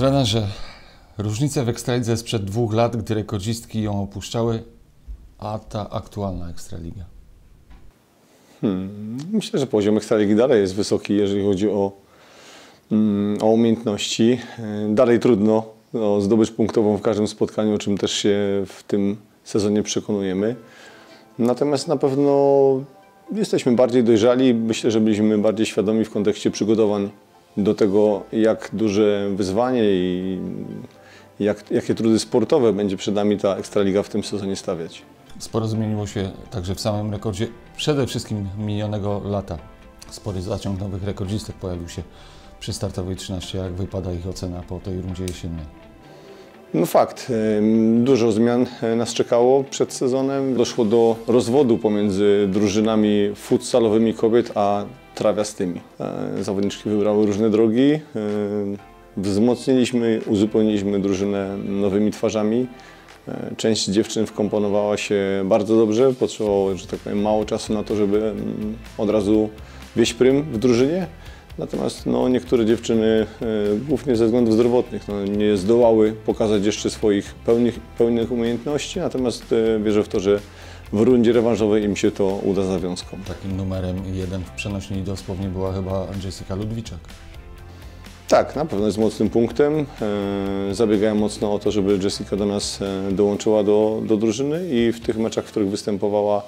Trenerze, różnice w Ekstralidze sprzed dwóch lat, gdy rekordzistki ją opuszczały, a ta aktualna Ekstraliga. Hmm, myślę, że poziom Ekstraligi dalej jest wysoki, jeżeli chodzi o, mm, o umiejętności. E, Dalej trudno o zdobycz punktową w każdym spotkaniu, o czym też się w tym sezonie przekonujemy. Natomiast na pewno jesteśmy bardziej dojrzali. Myślę, że byliśmy bardziej świadomi w kontekście przygotowań do tego, jak duże wyzwanie i jak, jakie trudy sportowe będzie przed nami ta Ekstraliga w tym sezonie stawiać. Sporo zmieniło się także w samym rekordzie, przede wszystkim minionego lata. Spory zaciąg nowych rekordzistek pojawił się przy startowej 13. Jak wypada ich ocena po tej rundzie jesiennej? No fakt, dużo zmian e, nas czekało przed sezonem. Doszło do rozwodu pomiędzy drużynami futsalowymi kobiet a trawiastymi. E, Zawodniczki wybrały różne drogi. e, Wzmocniliśmy, uzupełniliśmy drużynę nowymi twarzami. E, Część dziewczyn wkomponowała się bardzo dobrze. Potrzebowało, że tak powiem, mało czasu na to, żeby mm, od razu wieść prym w drużynie. Natomiast no, niektóre dziewczyny, głównie ze względów zdrowotnych, no, nie zdołały pokazać jeszcze swoich pełnych, pełnych umiejętności, natomiast wierzę w to, że w rundzie rewanżowej im się to uda zawiązką. Takim numerem jeden w przenośni lidowsłownie była chyba Jessica Ludwiczak. Tak, na pewno jest mocnym punktem. E, Zabiegałem mocno o to, żeby Jessica do nas e, dołączyła do, do drużyny i w tych meczach, w których występowała,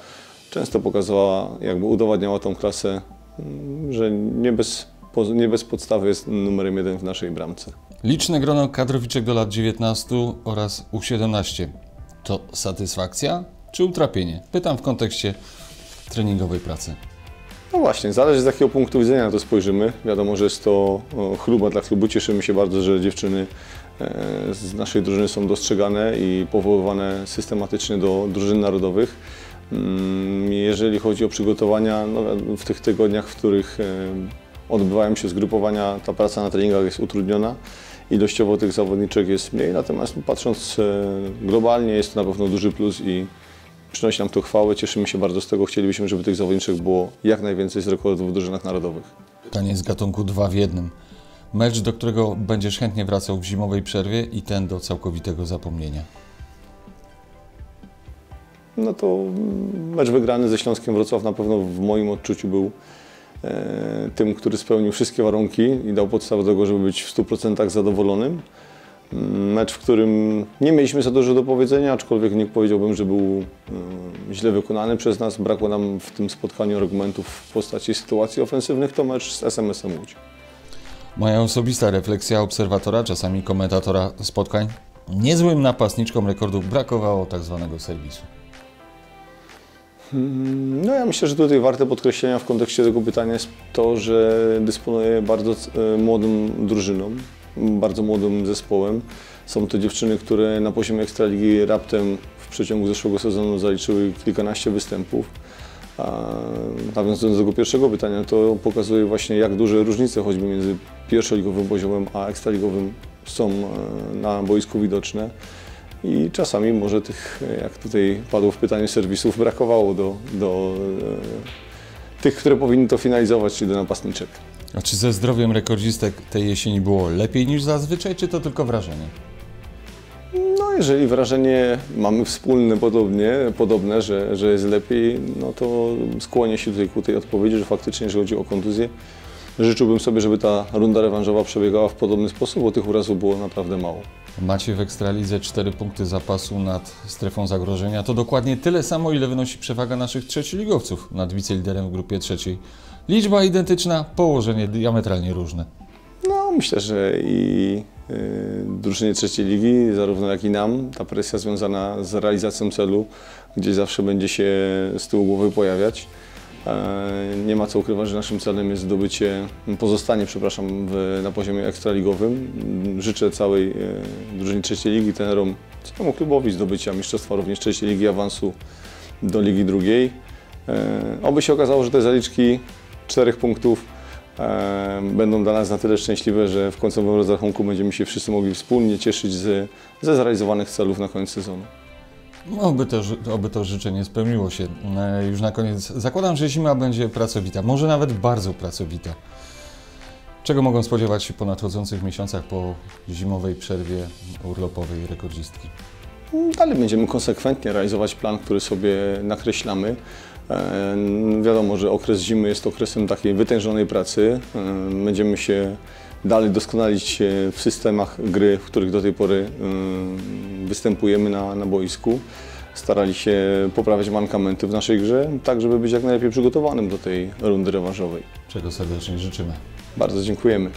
często pokazała, jakby udowadniała tą klasę, mm, że nie bez, nie bez podstawy jest numerem jeden w naszej bramce. Liczne grono kadrowiczek do lat 19 oraz U17. To satysfakcja czy utrapienie? Pytam w kontekście treningowej pracy. No właśnie, zależy z jakiego punktu widzenia na to spojrzymy. Wiadomo, że jest to chluba dla klubu. Cieszymy się bardzo, że dziewczyny e, z naszej drużyny są dostrzegane i powoływane systematycznie do drużyn narodowych. Mm, Jeżeli chodzi o przygotowania, no, w tych tygodniach, w których e, odbywają się zgrupowania, ta praca na treningach jest utrudniona. Ilościowo tych zawodniczek jest mniej, natomiast patrząc e, globalnie jest to na pewno duży plus i przynosi nam to chwałę. Cieszymy się bardzo z tego. Chcielibyśmy, żeby tych zawodniczek było jak najwięcej z rekordów w drużynach narodowych. Pytanie z gatunku dwa w jednym. Mecz, do którego będziesz chętnie wracał w zimowej przerwie i ten do całkowitego zapomnienia. No to mecz wygrany ze Śląskiem Wrocław na pewno w moim odczuciu był e, tym, który spełnił wszystkie warunki i dał podstawę do tego, żeby być w 100% zadowolonym. Mecz, w którym nie mieliśmy za dużo do powiedzenia, aczkolwiek nie powiedziałbym, że był e, źle wykonany przez nas. Brakło nam w tym spotkaniu argumentów w postaci sytuacji ofensywnych. To mecz z SMS-em Łódź. Moja osobista refleksja obserwatora, czasami komentatora spotkań. Niezłym napastniczkom rekordów brakowało tak zwanego serwisu. No ja myślę, że tutaj warte podkreślenia w kontekście tego pytania jest to, że dysponuję bardzo e, młodą drużyną, bardzo młodym zespołem. Są to dziewczyny, które na poziomie Ekstraligi raptem w przeciągu zeszłego sezonu zaliczyły kilkanaście występów. A nawiązując do tego pierwszego pytania, to pokazuje właśnie jak duże różnice choćby między pierwszoligowym poziomem a ekstraligowym są e, na boisku widoczne. I czasami może tych, jak tutaj padło w pytaniu serwisów, brakowało do, do e, tych, które powinny to finalizować, czyli do napastniczek. A czy ze zdrowiem rekordzistek tej jesieni było lepiej niż zazwyczaj, czy to tylko wrażenie? No jeżeli wrażenie mamy wspólne podobnie, podobne, że, że jest lepiej, no to skłonię się tutaj ku tej odpowiedzi, że faktycznie jeżeli chodzi o kontuzję, życzyłbym sobie, żeby ta runda rewanżowa przebiegała w podobny sposób, bo tych urazów było naprawdę mało. Macie w Ekstralidze 4 punkty zapasu nad strefą zagrożenia. To dokładnie tyle samo, ile wynosi przewaga naszych trzecioligowców nad wiceliderem w grupie trzeciej. Liczba identyczna, położenie diametralnie różne. No, myślę, że i y, drużynie trzeciej ligi, zarówno jak i nam, ta presja związana z realizacją celu gdzieś zawsze będzie się z tyłu głowy pojawiać. E, Nie ma co ukrywać, że naszym celem jest zdobycie, pozostanie, przepraszam, w, na poziomie ekstraligowym. Życzę całej e, drużynie trzeciej ligi, trenerom, całemu klubowi zdobycia mistrzostwa również trzeciej ligi awansu do ligi drugiej. E, Oby się okazało, że te zaliczki czterech punktów e, będą dla nas na tyle szczęśliwe, że w końcowym rozrachunku będziemy się wszyscy mogli wspólnie cieszyć z, ze zrealizowanych celów na koniec sezonu. No, Oby to, oby to życzenie spełniło się. E, Już na koniec zakładam, że zima będzie pracowita, może nawet bardzo pracowita. Czego mogą spodziewać się po nadchodzących miesiącach, po zimowej przerwie urlopowej rekordzistki? Dalej będziemy konsekwentnie realizować plan, który sobie nakreślamy. E, Wiadomo, że okres zimy jest okresem takiej wytężonej pracy. E, Będziemy się dalej doskonalić e, w systemach gry, w których do tej pory występujemy na, na boisku. Starali się poprawiać mankamenty w naszej grze, tak żeby być jak najlepiej przygotowanym do tej rundy rewanżowej. Czego serdecznie życzymy. Bardzo dziękujemy.